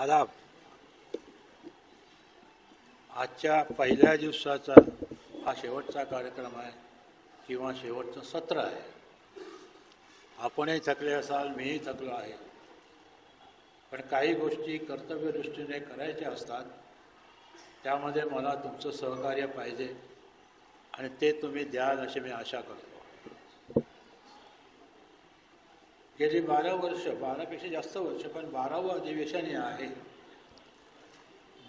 आदाब आजच्या पहिल्या दिवसाचा हा शेवटचा कार्यक्रम आहे किंवा शेवटचं सत्र आहे. आपणही थकले असाल मीही थकलो आहे. पण काही गोष्टी कर्तव्यदृष्टीने करायच्या असतात. त्यामध्ये मला तुमचं सहकार्य पाहिजे आणि ते तुम्ही द्याल अशी मी आशा करतो. गेली बारा वर्ष बारापेक्षा जास्त वर्ष पण बारावं अधिवेशन हे आहे.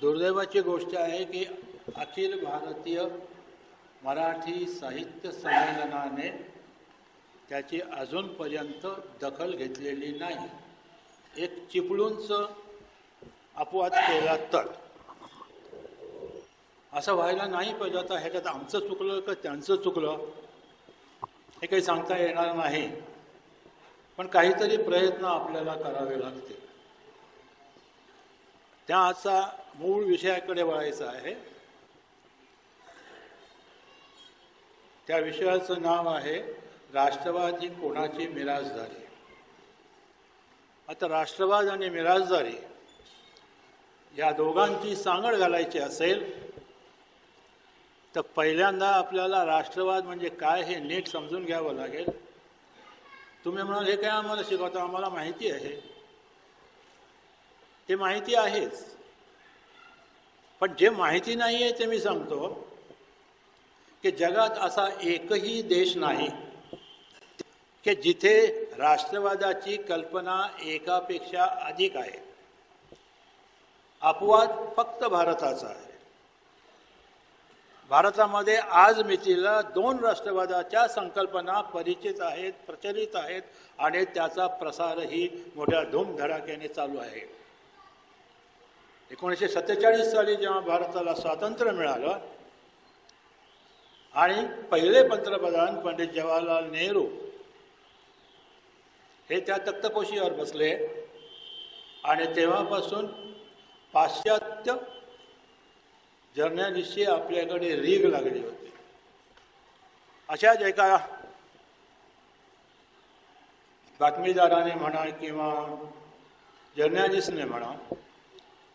दुर्दैवाची गोष्ट आहे की अखिल भारतीय मराठी साहित्य संमेलनाने त्याची अजूनपर्यंत दखल घेतलेली नाही. एक चिपळूणच अपवाद केला तर. असं व्हायला नाही पाहिजे. आता ह्याच्यात आमचं चुकलं का त्यांचं चुकलं हे काही सांगता येणार नाही. पण काहीतरी प्रयत्न आपल्याला करावे लागतील. त्या आजचा मूळ विषयाकडे वळायचा आहे. त्या विषयाचं नाव आहे राष्ट्रवादी कोणाची मिराजदारी आता राष्ट्रवाद आणि मिराजदारी या दोघांची सांगड घालायची असेल तर पहिल्यांदा आपल्याला राष्ट्रवाद म्हणजे काय हे नीट समजून घ्यावं लागेल. तुम्ही म्हणाल हे काय आम्हाला शिकवता? आम्हाला माहिती आहे. ते माहिती आहेच. पण जे माहिती नाही आहे ते मी सांगतो की जगात असा एकही देश नाही की जिथे राष्ट्रवादाची कल्पना एकापेक्षा अधिक आहे. अपवाद फक्त भारताचा आहे. भारतामध्ये आज मितीला दोन राष्ट्रवादाच्या संकल्पना परिचित आहेत प्रचलित आहेत आणि त्याचा प्रसारही मोठ्या धूमधडाक्याने चालू आहे. एकोणीसशे सत्तेचाळीस साली जेव्हा भारताला स्वातंत्र्य मिळालं आणि पहिले पंतप्रधान पंडित जवाहरलाल नेहरू हे त्या तक्तपोशीवर बसले आणि तेव्हापासून पाश्चात्य जर्नलिस्टची आपल्याकडे रीग लागली होती. अशाच एका बातमीदाराने म्हणा किंवा जर्नलिस्टने म्हणा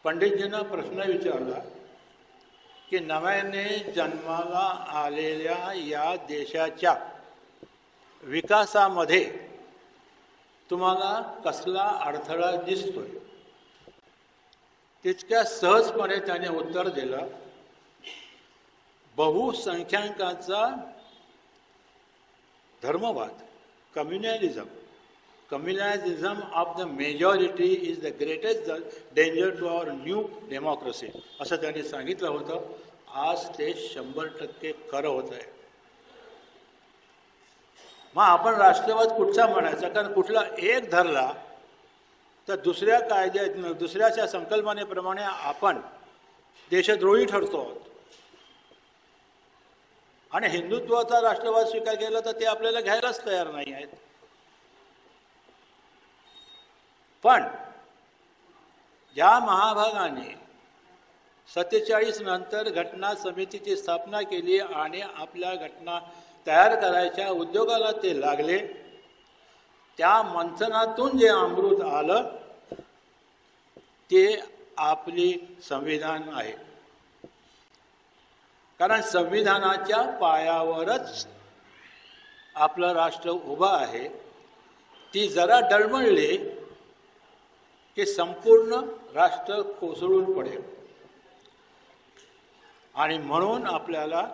पंडितजींना प्रश्न विचारला की नव्याने जन्माला आलेल्या या देशाच्या विकासामध्ये तुम्हाला कसला अडथळा दिसतोय? तितक्या सहजपणे त्याने उत्तर दिलं. बहुसंख्याकांचा धर्मवाद. Communalism communalism of the majority is the greatest danger to our new democracy असं त्यांनी सांगितलं होतं. आज ते शंभर टक्के खरं होत आहे. मग आपण राष्ट्रवाद कुठचा म्हणायचा? कारण कुठला एक धरला तर दुसऱ्या कायद्या दुसऱ्याच्या संकल्पनेप्रमाणे आपण देशद्रोही ठरतो आहोत. आणि हिंदुत्वाचा राष्ट्रवाद स्वीकार केला तर ते आपल्याला घ्यायलाच तयार नाही आहेत. पण ज्या महाभागाने सत्तेचाळीस नंतर घटना समितीची स्थापना केली आणि आपल्या घटना तयार करायच्या उद्योगाला ते लागले त्या मंथनातून जे अमृत आलं ते आपली संविधान आहे. कारण संविधानाच्या पायावरच आपलं राष्ट्र उभं आहे. ती जरा डळमळली की संपूर्ण राष्ट्र कोसळून पडेल. आणि म्हणून आपल्याला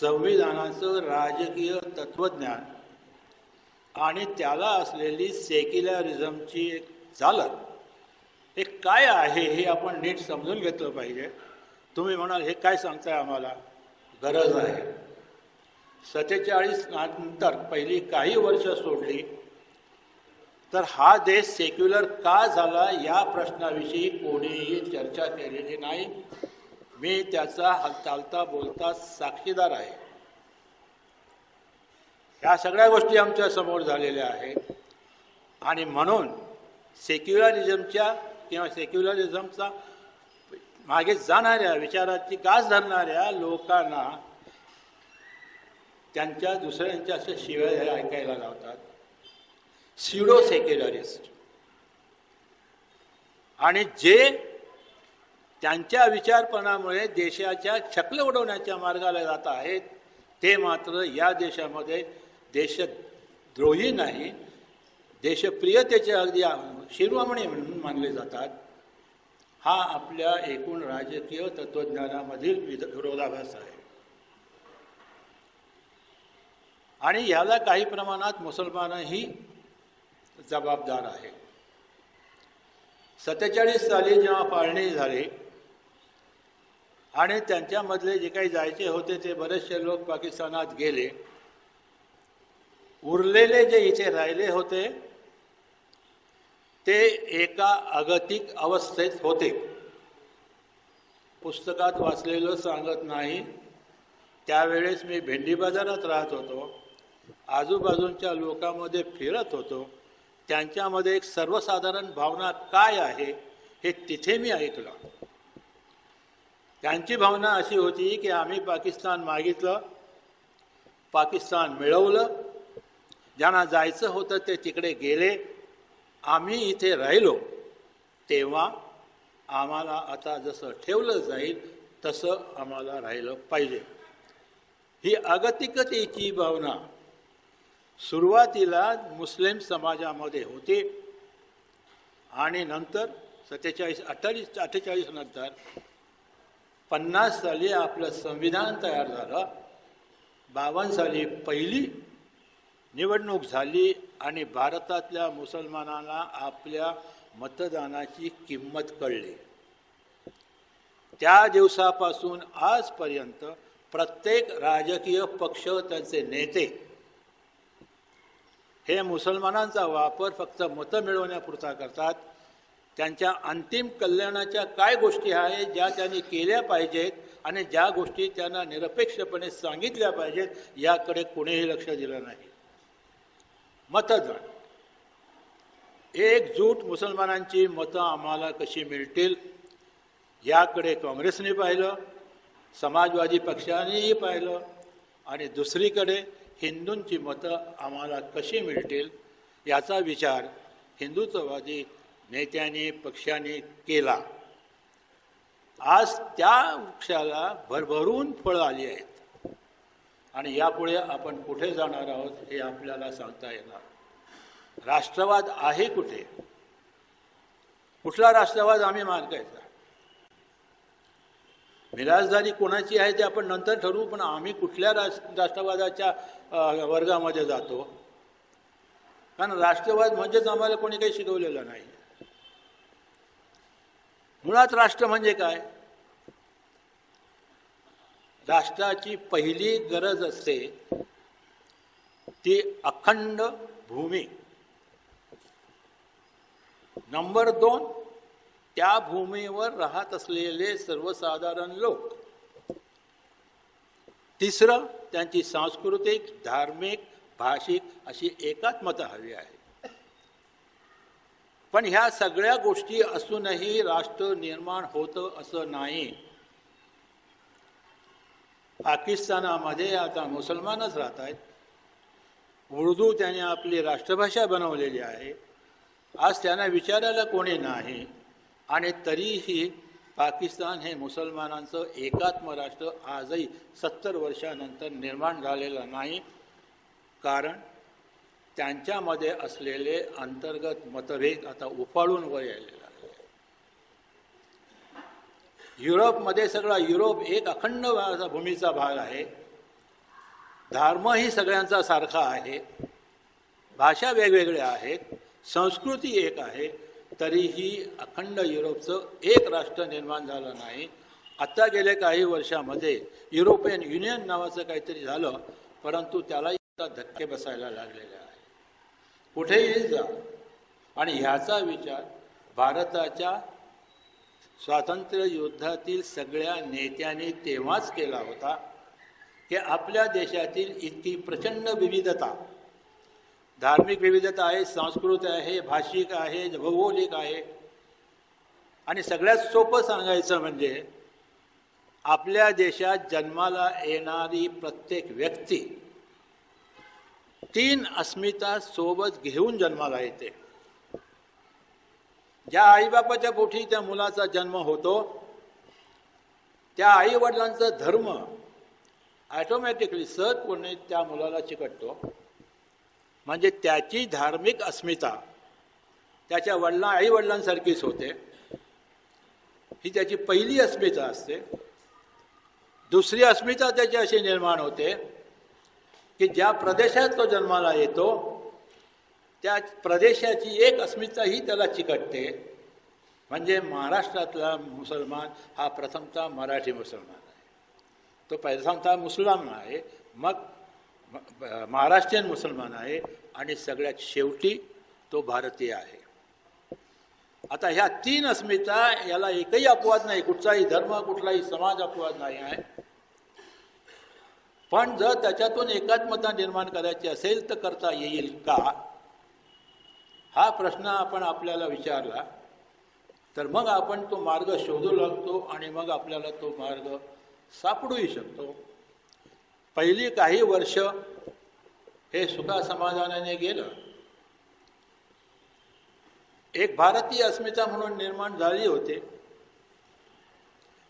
संविधानाचं राजकीय तत्वज्ञान आणि त्याला असलेली सेक्युलरिझमची एक चालत हे काय आहे हे आपण नीट समजून घेतलं पाहिजे. तुम्ही म्हणाल हे काय सांगताय आम्हाला? गरज आहे सत्तेचाळीस नंतर पहिली काही वर्ष सोडली तर हा देश सेक्युलर का झाला या प्रश्नाविषयी कोणीही चर्चा केलेली नाही. मी त्याचा चालता बोलता साक्षीदार आहे. ह्या सगळ्या गोष्टी आमच्यासमोर झालेल्या आहेत. आणि म्हणून सेक्युलरिझमच्या किंवा सेक्युलरिझमचा मागे जाणाऱ्या विचाराची गाज धरणाऱ्या लोकांना त्यांच्या दुसऱ्यांच्या अशा शिवाय ऐकायला लावतात. सिडो सेक्युलरिस्ट आणि जे त्यांच्या विचारपणामुळे देशाच्या छकल उडवण्याच्या मार्गाला जात आहेत ते मात्र या देशामध्ये देशद्रोही नाही देशप्रियतेचे अगदी शिरोमणी म्हणून मानले जातात. हा आपल्या एकूण राजकीय तत्वज्ञानामधील विरोधाभास आहे. आणि याला काही प्रमाणात मुसलमानही जबाबदार आहे. सत्तेचाळीस साली जेव्हा पाळणी झाली आणि त्यांच्यामधले जे काही जायचे होते ते बरेचसे लोक पाकिस्तानात गेले. उरलेले जे इथे राहिले होते ते एका अगतिक अवस्थेत होते. पुस्तकात वाचलेलं सांगत नाही. त्यावेळेस मी भेंडी बाजारात राहत होतो. आजूबाजूच्या लोकांमध्ये फिरत होतो. त्यांच्यामध्ये एक सर्वसाधारण भावना काय आहे हे तिथे मी ऐकलं. त्यांची भावना अशी होती की आम्ही पाकिस्तान मागितलं पाकिस्तान मिळवलं. ज्यांना जायचं होतं ते तिकडे गेले. आम्ही इथे राहिलो तेव्हा आम्हाला आता जसं ठेवलं जाईल तसं आम्हाला राहिलं पाहिजे. ही अगतिकतेची भावना सुरुवातीला मुस्लिम समाजामध्ये होते आणि नंतर सत्तेचाळीस अठ्ठावीस अठ्ठेचाळीस नंतर पन्नास साली आपलं संविधान तयार झालं. बावन्न साली पहिली निवडणूक झाली आणि भारतातल्या मुसलमानांना आपल्या मतदानाची किंमत कळली. त्या दिवसापासून आजपर्यंत प्रत्येक राजकीय पक्ष त्यांचे नेते हे मुसलमानांचा वापर फक्त मतं मिळवण्यापुरता करतात. त्यांच्या अंतिम कल्याणाच्या काय गोष्टी आहेत ज्या त्यांनी केल्या पाहिजेत आणि ज्या गोष्टी त्यांना निरपेक्षपणे सांगितल्या पाहिजेत याकडे कोणीही लक्ष दिलं नाही. मतदान. एकजूट मुसलमानांची मतं आम्हाला कशी मिळतील याकडे काँग्रेसने पाहिलं समाजवादी पक्षानेही पाहिलं आणि दुसरीकडे हिंदूंची मतं आम्हाला कशी मिळतील याचा विचार हिंदुत्ववादी नेत्यांनी पक्षाने केला. आज त्या वृक्षाला भरभरून फळं आली आहेत. आणि यापुढे आपण कुठे जाणार आहोत हे आपल्याला सांगता येणार. राष्ट्रवाद आहे कुठे? कुठला राष्ट्रवाद आम्ही मार्गायचा मिराजदारी कोणाची आहे ते आपण नंतर ठरवू पण आम्ही कुठल्या राष्ट्रवादाच्या वर्गामध्ये जातो? कारण राष्ट्रवाद म्हणजेच आम्हाला कोणी काही शिकवलेलं नाही. मुळात राष्ट्र म्हणजे काय? राष्ट्राची पहिली गरज असते ती अखंड भूमी. नंबर दोन त्या भूमीवर राहत असलेले सर्वसाधारण लोक. तिसरं त्यांची सांस्कृतिक धार्मिक भाषिक अशी एकात्मता हवी आहे पण ह्या सगळ्या गोष्टी असूनही राष्ट्र निर्माण होतं असं नाही. पाकिस्तानामध्ये आता मुसलमानच राहत आहेत. उर्दू त्याने आपली राष्ट्रभाषा बनवलेली आहे. आज त्यांना विचारायला कोणी नाही. आणि तरीही पाकिस्तान हे मुसलमानांचं एकात्म राष्ट्र आजही सत्तर वर्षानंतर निर्माण झालेलं नाही. कारण त्यांच्यामध्ये असलेले अंतर्गत मतभेद आता उफाळून वर यायलेला युरोपमध्ये सगळा युरोप एक अखंड भूमीचा भाग आहे. धर्मही सगळ्यांचा सारखा आहे. भाषा वेगवेगळ्या आहेत. संस्कृती एक आहे. तरीही अखंड युरोपचं एक राष्ट्र निर्माण झालं नाही. आत्ता गेल्या काही वर्षामध्ये युरोपियन युनियन नावाचं काहीतरी झालं परंतु त्यालाही आता धक्के बसायला लागलेले आहे कुठेही जा. आणि ह्याचा विचार भारताच्या स्वातंत्र्य युद्धातील सगळ्या नेत्यांनी तेव्हाच केला होता की आपल्या देशातील इतकी प्रचंड विविधता. धार्मिक विविधता आहे संस्कृत आहे भाषिक आहे भौगोलिक आहे. आणि सगळ्यात सोपं सांगायचं म्हणजे आपल्या देशात जन्माला येणारी प्रत्येक व्यक्ती तीन अस्मिता सोबत घेऊन जन्माला येते. ज्या आईबापाच्या पोटी त्या मुलाचा जन्म होतो त्या आई वडिलांचा धर्म ॲटोमॅटिकली सहजपणे त्या मुलाला चिकटतो. म्हणजे त्याची धार्मिक अस्मिता त्याच्या वडिला आई वडिलांसारखीच होते. ही त्याची पहिली अस्मिता असते. दुसरी अस्मिता त्याची अशी निर्माण होते की ज्या प्रदेशात तो जन्माला येतो त्या प्रदेशाची एक अस्मिताही त्याला चिकटते. म्हणजे महाराष्ट्रातला मुसलमान हा प्रथमतः मराठी मुसलमान आहे. तो प्रथमतः मुसलमान आहे मग महाराष्ट्रीयन मुसलमान आहे आणि सगळ्यात शेवटी तो भारतीय आहे. आता ह्या तीन अस्मिता याला एकही अपवाद नाही कुठचाही धर्म कुठलाही समाज अपवाद नाही आहे. पण जर त्याच्यातून एकात्मता निर्माण करायची असेल तर करता येईल का? हा प्रश्न आपण आपल्याला विचारला तर मग आपण तो मार्ग शोधू लागतो आणि मग आपल्याला तो मार्ग सापडूही शकतो. पहिली काही वर्ष हे सुखा समाधानाने गेलं. एक भारतीय अस्मिता म्हणून निर्माण झाली होते.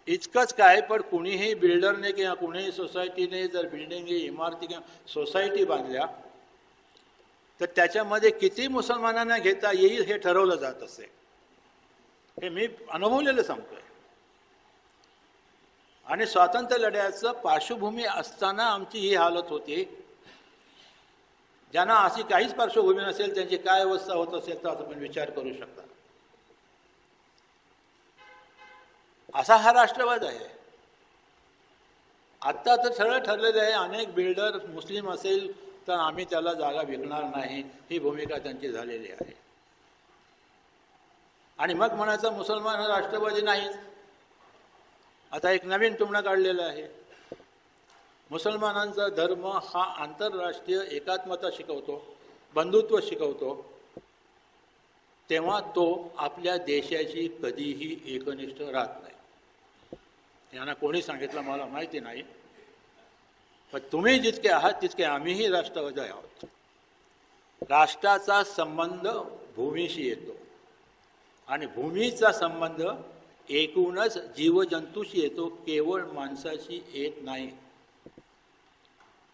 इतकंच काय पण कुणीही बिल्डरने किंवा कुणीही सोसायटीने जर बिल्डिंग इमारती किंवा सोसायटी बांधल्या तर त्याच्यामध्ये किती मुसलमानांना घेता येईल हे ठरवलं जात असे. हे मी अनुभवलेलं सांगतोय. आणि स्वातंत्र्य लढ्याचं पार्श्वभूमी असताना आमची ही हालत होती. ज्यांना अशी काहीच पार्श्वभूमी नसेल त्यांची काय अवस्था होत असेल तर आपण विचार करू शकता. असा हा राष्ट्रवाद आहे. आत्ता तर सरळ ठरलेलं आहे. अनेक बिल्डर मुस्लिम असेल तर आम्ही त्याला जागा विकणार नाही. ही भूमिका त्यांची झालेली आहे. आणि मग म्हणायचं मुसलमान हा राष्ट्रवादी नाहीच. आता एक नवीन तुमणं काढलेलं आहे. मुसलमानांचा धर्म हा आंतरराष्ट्रीय एकात्मता शिकवतो बंधुत्व शिकवतो. तेव्हा तो आपल्या देशाची कधीही एकनिष्ठ राहत नाही. यांना कोणी सांगितलं मला माहिती नाही. पण तुम्ही जितके आहात तितके आम्हीही राष्ट्रवादी आहोत. राष्ट्राचा संबंध भूमीशी येतो. आणि भूमीचा संबंध एकूणच जीवजंतूशी येतो केवळ माणसाशी येत नाही.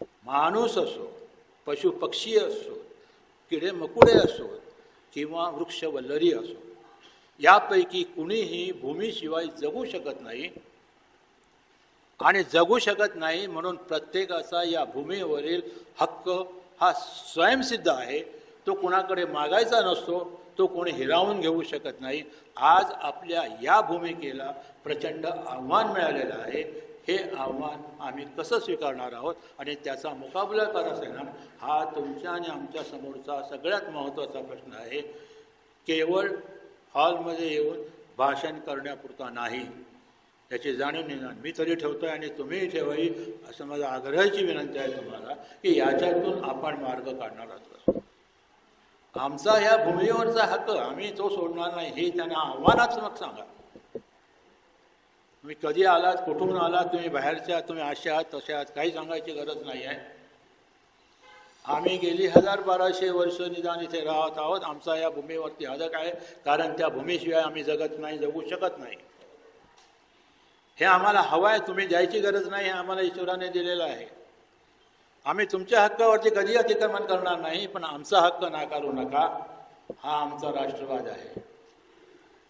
माणूस असो पशु पक्षी असो किडे मकुडे असो किंवा वृक्षवल्लरी असो यापैकी कुणीही भूमीशिवाय जगू शकत नाही. आणि जगू शकत नाही म्हणून प्रत्येकाचा या भूमीवरील हक्क हा स्वयंसिद्ध आहे. तो कुणाकडे मागायचा नसतो तो कोणी हिरावून घेऊ शकत नाही. आज आपल्या या भूमिकेला प्रचंड आव्हान मिळालेलं आहे. हे आव्हान आम्ही कसं स्वीकारणार आहोत आणि त्याचा मुकाबला करत येणार हा तुमच्या आणि आमच्या समोरचा सगळ्यात महत्त्वाचा प्रश्न आहे. केवळ हॉलमध्ये येऊन भाषण करण्यापुरता नाही. त्याची जाणीव निर्माण मी तरी ठेवतोय आणि तुम्हीही ठेवावी असं माझा आग्रहाची विनंती आहे तुम्हाला की याच्यातून आपण मार्ग काढणार आहोत. आमचा ह्या भूमीवरचा हक्क आम्ही तो सोडणार नाही हे त्यांना आव्हानात्मक सांगा. तुम्ही कधी आलात कुठून आलात तुम्ही बाहेरच्या तुम्ही असे आहात तसे आहात काही सांगायची गरज नाही आहे. आम्ही गेली हजार बाराशे वर्ष निदान इथे राहत आहोत. आमचा या भूमीवरती हदक आहे कारण त्या भूमीशिवाय आम्ही जगत नाही जगू शकत नाही. हे आम्हाला हवं आहे तुम्ही द्यायची गरज नाही हे आम्हाला ईश्वराने दिलेलं आहे. आम्ही तुमच्या हक्कावरती कधी अतिक्रमण करणार नाही पण आमचा हक्क नाकारू नका. हा आमचा राष्ट्रवाद आहे.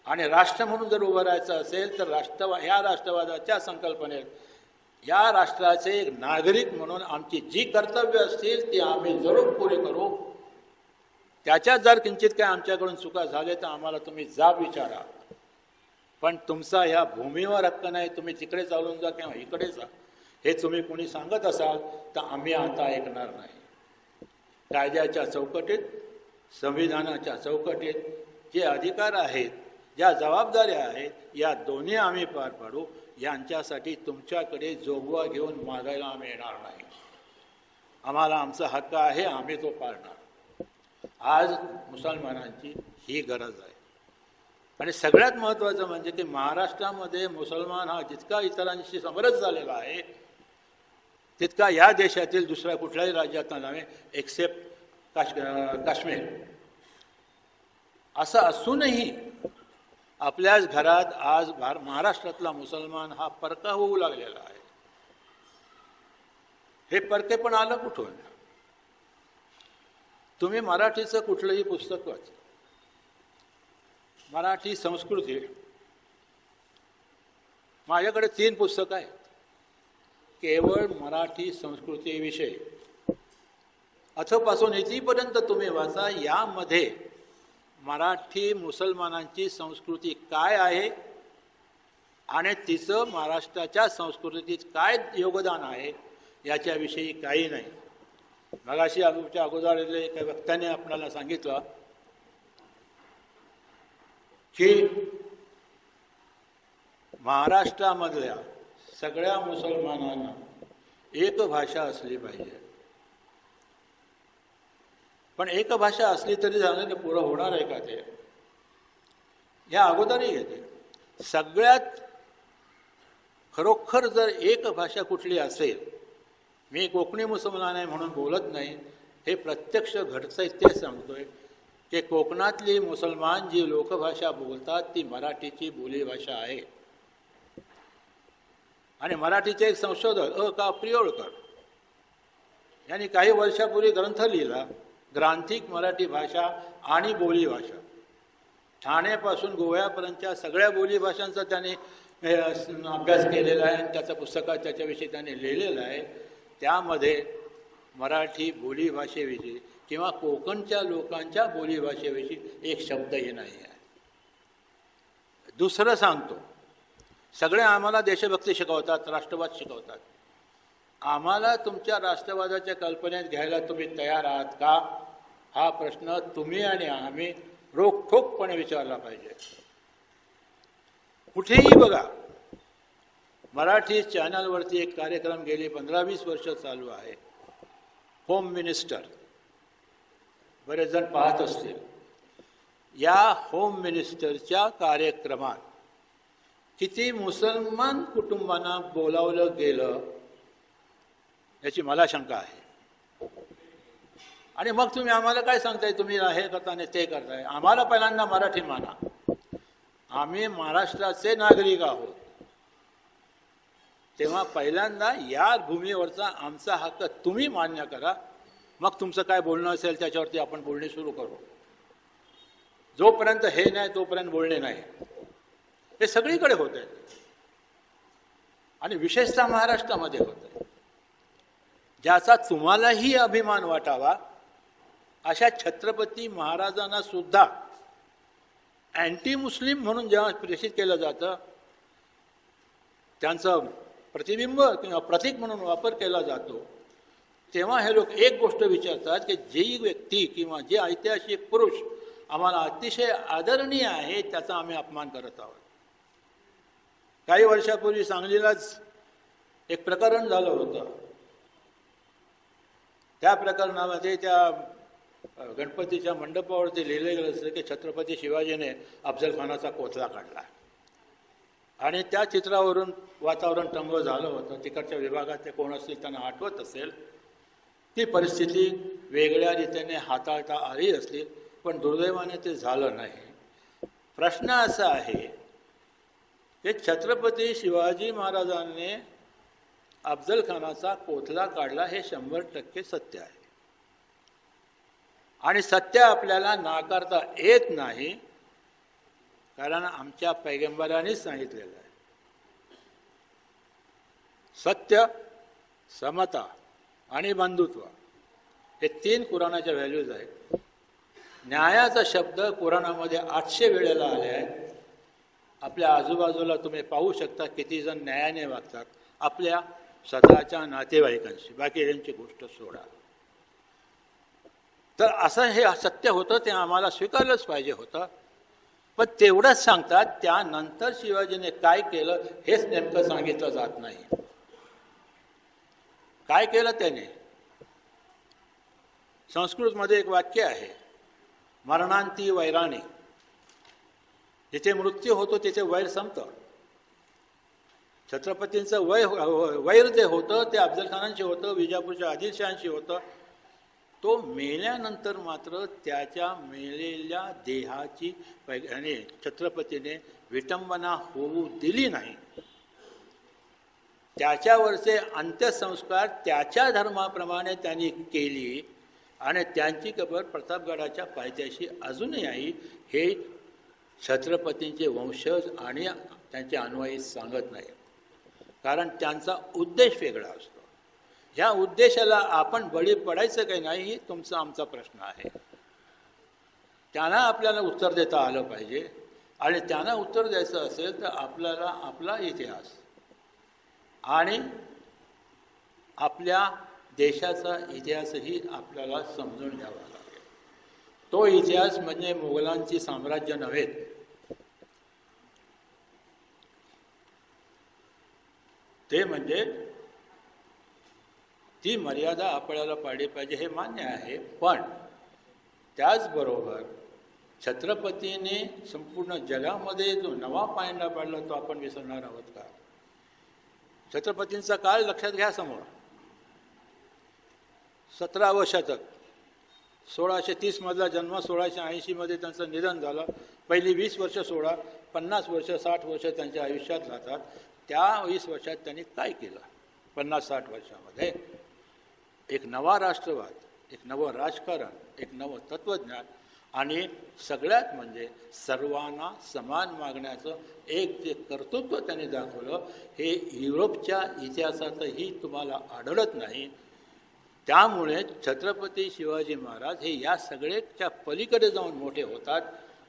आणि राष्ट्र म्हणून जर उभं राहायचं असेल तर राष्ट्रवा या राष्ट्रवादाच्या संकल्पनेत या राष्ट्राचे एक नागरिक म्हणून आमची जी कर्तव्य असतील ती आम्ही जरूर पुरे करू. त्याच्यात जर किंचित काय आमच्याकडून चुका झाले तर आम्हाला तुम्ही जाब विचारा. पण तुमचा ह्या भूमीवर हक्क नाही तुम्ही तिकडे चालून जा किंवा इकडे जा. हे तुम्ही कोणी सांगत असाल तर आम्ही आता ऐकणार नाही. कायद्याच्या चौकटीत संविधानाच्या चौकटीत जे अधिकार आहेत ज्या जबाबदाऱ्या आहेत या दोन्ही आम्ही पार पाडू. यांच्यासाठी तुमच्याकडे जोगवा घेऊन मागायला आम्ही येणार नाही. आम्हाला आमचा हक्क आहे आम्ही तो पाळणार. आज मुसलमानांची ही गरज आहे. आणि सगळ्यात महत्त्वाचं म्हणजे की महाराष्ट्रामध्ये मुसलमान हा जितका इतरांशी समरस झालेला आहे तितका या देशातील दुसऱ्या कुठल्याही राज्यात नव्हे एक्सेप्ट काश काश्मीर. असं असूनही आपल्याच घरात आज भार महाराष्ट्रातला मुसलमान हा परका होऊ लागलेला आहे. हे परके पण आलं कुठून? तुम्ही मराठीचं कुठलंही पुस्तक वाचा. मराठी संस्कृती माझ्याकडे तीन पुस्तकं आहेत. केवळ मराठी संस्कृतीविषयी अथपासून इथीपर्यंत तुम्ही वाचा यामध्ये मराठी मुसलमानांची संस्कृती काय आहे आणि तिचं महाराष्ट्राच्या संस्कृतीत काय योगदान आहे याच्याविषयी काही नाही. मगाशी आमच्या अगोदर एका वक्त्याने आपल्याला सांगितलं की महाराष्ट्रामधल्या सगळ्या मुसलमानांना एक भाषा असली पाहिजे. पण एक भाषा असली तरी झालं ते पुरं होणार आहे का ते? या अगोदरही येते. सगळ्यात खरोखर जर एक भाषा कुठली असेल मी कोकणी मुसलमान आहे म्हणून बोलत नाही हे प्रत्यक्ष घडतंय ते सांगतोय. की कोकणातली मुसलमान जी लोकभाषा बोलतात ती मराठीची बोलीभाषा आहे. आणि मराठीचे एक संशोधक अ. का. प्रियोळकर यांनी काही वर्षापूर्वी ग्रंथ लिहिला ग्रांथिक मराठी भाषा आणि बोलीभाषा. ठाण्यापासून गोव्यापर्यंतच्या सगळ्या बोलीभाषांचा त्याने अभ्यास केलेला आहे आणि त्याचं पुस्तकात त्याच्याविषयी त्याने लिहिलेलं आहे. त्यामध्ये मराठी बोलीभाषेविषयी किंवा कोकणच्या लोकांच्या बोलीभाषेविषयी एक शब्दही नाही आहे. दुसरं सांगतो. सगळे आम्हाला देशभक्ती शिकवतात राष्ट्रवाद शिकवतात. आम्हाला तुमच्या राष्ट्रवादाच्या कल्पनेत घ्यायला तुम्ही तयार आहात का? हा प्रश्न तुम्ही आणि आम्ही रोखोकपणे विचारला पाहिजे. कुठेही बघा मराठी चॅनलवरती एक कार्यक्रम गेली पंधरा वीस वर्ष चालू आहे. Home minister. बरेच जण पाहत असतील. या होम मिनिस्टरच्या कार्यक्रमात किती मुसलमान कुटुंबांना बोलावलं गेलं याची मला शंका आहे. आणि मग तुम्ही आम्हाला काय सांगताय? तुम्ही हे करताय ते करताय. आम्हाला पहिल्यांदा मराठी माना. आम्ही महाराष्ट्राचे नागरिक आहोत. तेव्हा पहिल्यांदा या भूमीवरचा आमचा हक्क तुम्ही मान्य करा. मग तुमचं काय बोलणं असेल त्याच्यावरती आपण बोलणे सुरू करू. जोपर्यंत हे नाही तोपर्यंत बोलणे नाही. हे सगळीकडे होत आहे. आणि विशेषतः महाराष्ट्रामध्ये होत आहे. ज्याचा तुम्हालाही अभिमान वाटावा अशा छत्रपती महाराजांना सुद्धा अँटी मुस्लिम म्हणून जेव्हा प्रेषित केलं जातं त्यांचं प्रतिबिंब किंवा प्रतीक म्हणून वापर केला जातो तेव्हा हे लोक एक गोष्ट विचारतात की जी व्यक्ती किंवा जे ऐतिहासिक पुरुष आम्हाला अतिशय आदरणीय आहे त्याचा आम्ही अपमान करत आहोत. काही वर्षापूर्वी सांगलीलाच एक प्रकरण झालं होतं. त्या प्रकरणामध्ये त्या गणपतीच्या मंडपावरती लिहिले गेलं असतं की छत्रपती शिवाजीने अफजल खानाचा कोथला काढला. आणि त्या चित्रावरून वातावरण टंग झालं होतं. तिकडच्या विभागात ते कोण असतील त्यांना आठवत असेल. ती परिस्थिती वेगळ्या रीतीने हाताळता आली असली पण दुर्दैवाने ते झालं नाही. प्रश्न असा आहे की छत्रपती शिवाजी महाराजांनी अफजल खानाचा कोथला काढला हे शंभर टक्के सत्य आहे. आणि सत्य आपल्याला नाकारता येत नाही कारण आमच्या पैगंबरांनीच सांगितलेलं आहे. सत्य समता आणि बंधुत्व. हे तीन कुराणाच्या व्हॅल्यूज आहेत. न्यायाचा शब्द कुराणामध्ये आठशे वेळेला आले आहे आपल्या आजूबाजूला तुम्ही पाहू शकता किती जण न्यायाने वागतात. आपल्या स्वतःच्या नातेवाईकांशी. बाकी त्यांची गोष्ट सोडा. तर असं हे सत्य होतं ते आम्हाला स्वीकारलंच पाहिजे होतं. पण तेवढंच सांगतात त्यानंतर शिवाजीने काय केलं हेच नेमकं सांगितलं जात नाही. काय केलं त्याने? संस्कृतमध्ये एक वाक्य आहे मरणांती वैराणी. जिथे मृत्यू होतो तिथे वैर संपतं. छत्रपतींचं वय हो, हो, वैर जे होतं ते अफजलखानांशी होतं विजापूरच्या आदिलशहांशी होतं. तो मेल्यानंतर मात्र त्याच्या मेलेल्या देहाची आणि छत्रपतीने विटंबना होऊ दिली नाही. त्याच्यावरचे अंत्यसंस्कार त्याच्या धर्माप्रमाणे त्यांनी केली आणि त्यांची कबर प्रतापगडाच्या पायथ्याशी अजूनही आहे हे छत्रपतींचे वंशज आणि त्यांचे अनुयायी सांगत नाही. कारण त्यांचा उद्देश वेगळा असतो. ह्या उद्देशाला आपण बळी पडायचं काही नाही ही तुमचा आमचा प्रश्न आहे. त्यांना आपल्याला उत्तर देता आलं पाहिजे आणि त्यांना उत्तर द्यायचं असेल तर आपल्याला आपला इतिहास आणि आपल्या देशाचा इतिहासही आपल्याला समजून घ्यावा लागेल. तो इतिहास म्हणजे मुघलांची साम्राज्य नव्हे. ते म्हणजे ती मर्यादा आपल्याला पाळली पाहिजे हे मान्य आहे. पण त्याचबरोबर छत्रपतीने संपूर्ण जगामध्ये जो नवा पायंडा पाडला तो आपण विसरणार आहोत का? छत्रपतींचा काळ लक्षात घ्या समोर. सतरावं शतक सोळाशे तीसमधला जन्म सोळाशे ऐंशीमध्ये त्यांचं निधन झालं. पहिली वीस वर्ष सोळा पन्नास वर्ष साठ वर्ष त्यांच्या आयुष्यात राहतात. त्या वीस वर्षात त्यांनी काय केलं? पन्नास साठ वर्षामध्ये. एक नवा राष्ट्रवाद एक नवं राजकारण एक नवं तत्त्वज्ञान आणि सगळ्यात म्हणजे सर्वांना समान मागण्याचं एक जे कर्तृत्व त्यांनी दाखवलं हे युरोपच्या इतिहासातही तुम्हाला आढळत नाही. त्यामुळे छत्रपती शिवाजी महाराज हे या सगळ्याच्या पलीकडे जाऊन मोठे होतात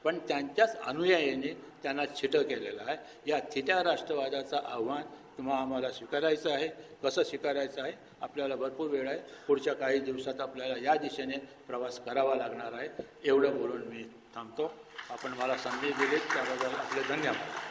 पण त्यांच्याच अनुयायाने त्यांना छिटं केलेलं आहे. या थिट्या राष्ट्रवादाचं आव्हान तुम्हा आम्हाला स्वीकारायचं आहे कसं स्वीकारायचं आहे आपल्याला भरपूर वेळ आहे. पुढच्या काही दिवसात आपल्याला या दिशेने प्रवास करावा लागणार आहे. एवढं बोलून मी थांबतो. आपण मला संधी दिलीत त्याबद्दल आपले धन्यवाद.